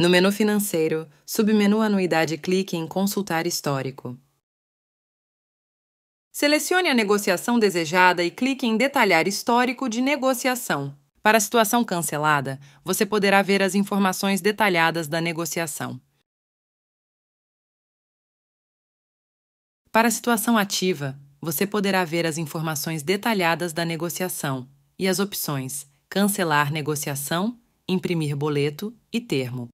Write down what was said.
No menu financeiro, submenu Anuidade clique em Consultar histórico. Selecione a negociação desejada e clique em Detalhar histórico de negociação. Para a situação cancelada, você poderá ver as informações detalhadas da negociação. Para a situação ativa, você poderá ver as informações detalhadas da negociação e as opções Cancelar negociação, Imprimir boleto e Termo.